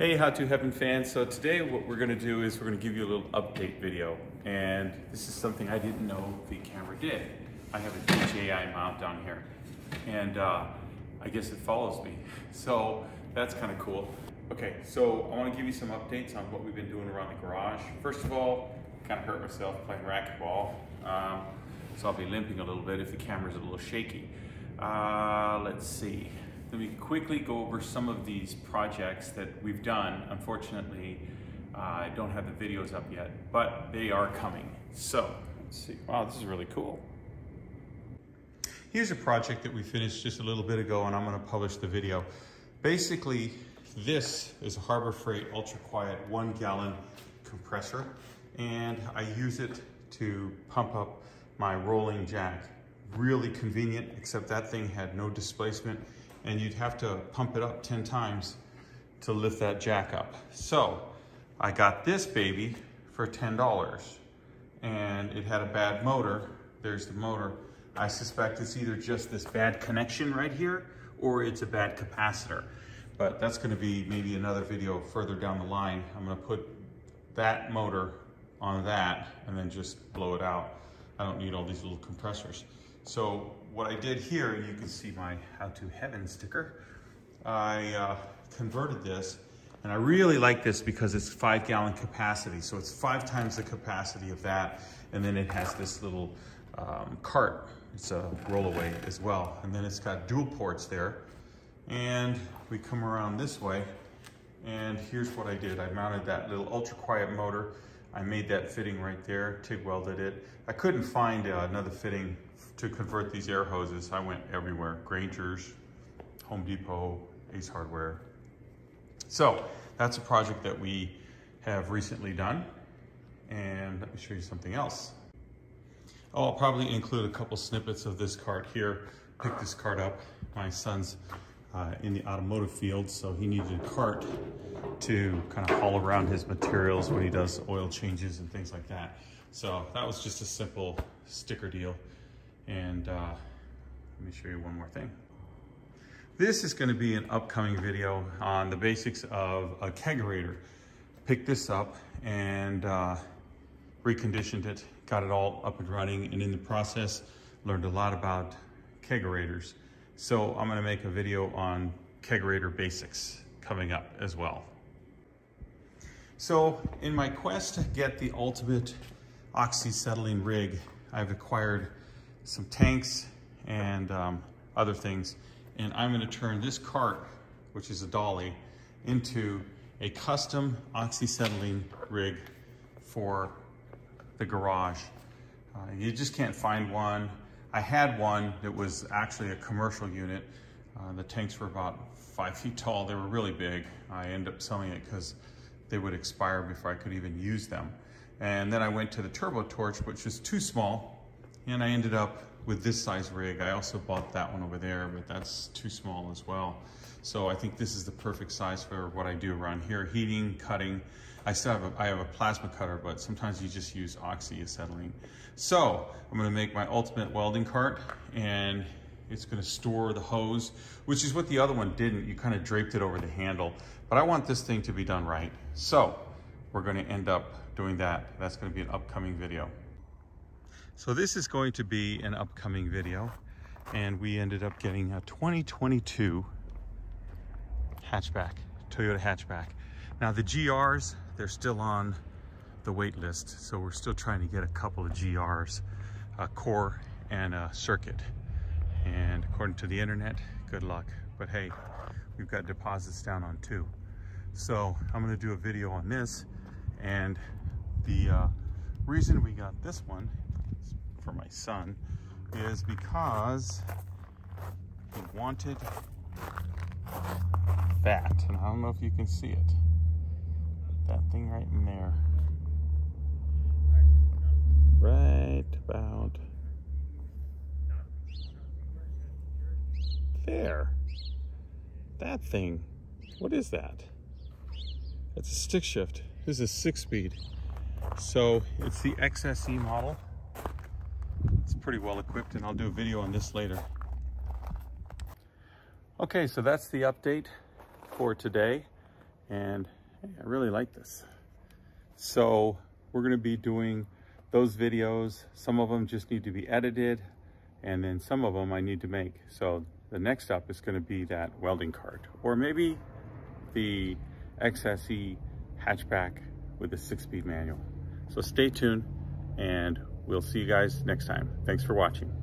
Hey, How To Heaven fans. So today what we're gonna do is we're gonna give you a little update video. And this is something I didn't know the camera did. I have a DJI mount down here. And uh, I guess it follows me. So that's kind of cool. Okay, so I wanna give you some updates on what we've been doing around the garage. First of all, kind of hurt myself playing racquetball. Um, so I'll be limping a little bit if the camera's a little shaky. Uh, let's see. Let me quickly go over some of these projects that we've done. Unfortunately, uh, I don't have the videos up yet, but they are coming. So, let's see. Wow, this is really cool. Here's a project that we finished just a little bit ago and I'm gonna publish the video. Basically, this is a Harbor Freight Ultra Quiet one gallon compressor and I use it to pump up my rolling jack. Really convenient, except that thing had no displacement and you'd have to pump it up 10 times to lift that jack up. So I got this baby for $10 and it had a bad motor. There's the motor. I suspect it's either just this bad connection right here or it's a bad capacitor. But that's gonna be maybe another video further down the line. I'm gonna put that motor on that and then just blow it out. I don't need all these little compressors. So what I did here, you can see my How to Heaven sticker, I uh, converted this and I really like this because it's five gallon capacity. So it's five times the capacity of that. And then it has this little um, cart. It's a rollaway as well. And then it's got dual ports there. And we come around this way and here's what I did. I mounted that little ultra quiet motor I made that fitting right there, TIG welded it. I couldn't find uh, another fitting to convert these air hoses. I went everywhere, Grainger's, Home Depot, Ace Hardware. So that's a project that we have recently done. And let me show you something else. Oh, I'll probably include a couple snippets of this cart here. Pick this cart up. My son's uh, in the automotive field, so he needed a cart to kind of haul around his materials when he does oil changes and things like that. So that was just a simple sticker deal. And uh, let me show you one more thing. This is gonna be an upcoming video on the basics of a kegerator. Picked this up and uh, reconditioned it, got it all up and running, and in the process, learned a lot about kegerators. So I'm gonna make a video on kegerator basics coming up as well. So in my quest to get the ultimate oxyacetylene rig, I've acquired some tanks and um, other things. And I'm gonna turn this cart, which is a dolly, into a custom oxyacetylene rig for the garage. Uh, you just can't find one. I had one that was actually a commercial unit. Uh, the tanks were about five feet tall. They were really big. I ended up selling it because they would expire before I could even use them. And then I went to the Turbo Torch, which was too small, and I ended up with this size rig. I also bought that one over there, but that's too small as well. So I think this is the perfect size for what I do around here. Heating, cutting. I still have a, I have a plasma cutter, but sometimes you just use oxyacetylene. So I'm gonna make my ultimate welding cart and it's gonna store the hose, which is what the other one didn't. You kind of draped it over the handle. But I want this thing to be done right. So we're gonna end up doing that. That's gonna be an upcoming video. So this is going to be an upcoming video. And we ended up getting a 2022 hatchback, Toyota hatchback. Now the GRs, they're still on the wait list. So we're still trying to get a couple of GRs, a core and a circuit. And according to the internet, good luck. But hey, we've got deposits down on two. So I'm gonna do a video on this. And the uh, reason we got this one for my son is because he wanted that. And I don't know if you can see it. That thing right in there. Right about there. That thing. What is that? It's a stick shift. This is a six speed. So it's the XSE model. It's pretty well equipped and I'll do a video on this later. Okay, so that's the update for today. And hey, I really like this. So we're gonna be doing those videos. Some of them just need to be edited and then some of them I need to make. So the next up is gonna be that welding cart or maybe the XSE hatchback with a six-speed manual. So stay tuned and we'll see you guys next time. Thanks for watching.